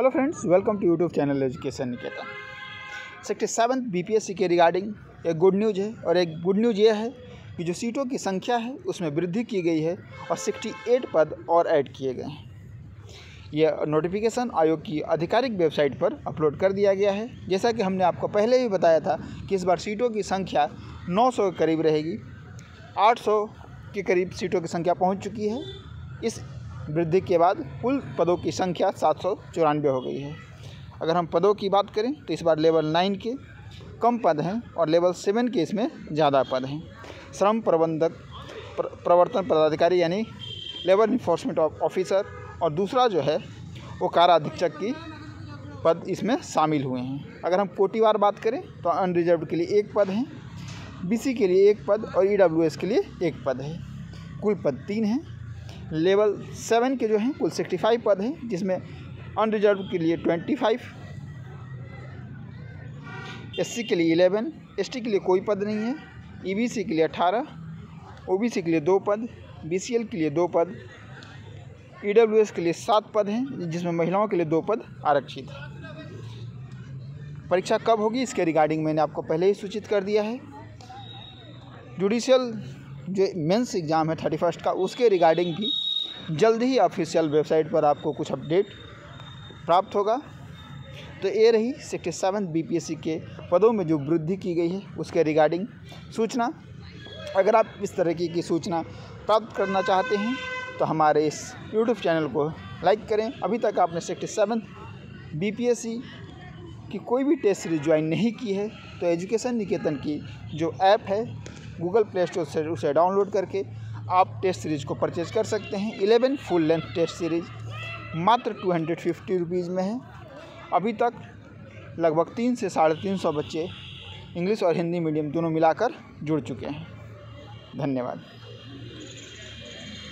Hello friends welcome to YouTube channel Education Niketan sixty seven B के regarding एक good news है और एक गुड न्यूज़ ये है कि जो सीटों की संख्या है, उसमें वृद्धि की गई है और 68 पद और ऐड किए गए हैं। यह नोटिफिकेशन आयोग की आधिकारिक वेबसाइट पर अपलोड कर दिया गया है। जैसा कि हमने आपको पहले भी बताया था कि इस बार सीटों की संख्या 900 के करीब रहेगी। 800 के करीब सीटों की संख्या पहुँच चुकी है। इस वृद्धि के बाद कुल पदों की संख्या सात सौ चौरानवे हो गई है। अगर हम पदों की बात करें तो इस बार लेवल नाइन के कम पद हैं और लेवल सेवन के इसमें ज़्यादा पद हैं। श्रम प्रबंधक प्र, प्रवर्तन पदाधिकारी यानी लेबर इन्फोर्समेंट ऑफिसर और दूसरा जो है वो कारा अधीक्षक की पद इसमें शामिल हुए हैं। अगर हम कोटिवार बात करें तो अनरिजर्व के लिए एक पद हैं बीसी के लिए एक पद और ईडब्ल्यूएस के लिए एक पद है। कुल पद तीन हैं लेवल सेवन के जो हैं, कुल सिक्सटी फाइव पद हैं, जिसमें अनरिजर्व के लिए ट्वेंटी फाइव एससी के लिए इलेवन एसटी के लिए कोई पद नहीं है ईबीसी के लिए अठारह ओ के लिए दो पद बीसीएल के लिए दो पद ई के लिए सात पद हैं, जिसमें महिलाओं के लिए दो पद आरक्षित हैं। परीक्षा कब होगी, इसके रिगार्डिंग मैंने आपको पहले ही सूचित कर दिया है। जुडिशियल जो मेंस एग्ज़ाम है थर्टी फ़र्स्ट का, उसके रिगार्डिंग भी जल्द ही ऑफिशियल वेबसाइट पर आपको कुछ अपडेट प्राप्त होगा। तो ये रही सिक्सटी सेवन बी के पदों में जो वृद्धि की गई है उसके रिगार्डिंग सूचना। अगर आप इस तरह की, की सूचना प्राप्त करना चाहते हैं तो हमारे इस यूट्यूब चैनल को लाइक करें। अभी तक आपने सिक्सटी सेवन बी की कोई भी टेस्ट सीरीज़ ज्वाइन नहीं की है तो एजुकेशन निकेतन की जो ऐप है गूगल प्ले स्टोर से उसे डाउनलोड करके आप टेस्ट सीरीज़ को परचेज़ कर सकते हैं। Eleven full length test series मात्र टू हंड्रेड फिफ्टी रुपीज़ में है। अभी तक लगभग तीन से साढ़े तीन सौ बच्चे इंग्लिश और हिंदी मीडियम दोनों मिलाकर जुड़ चुके हैं। धन्यवाद।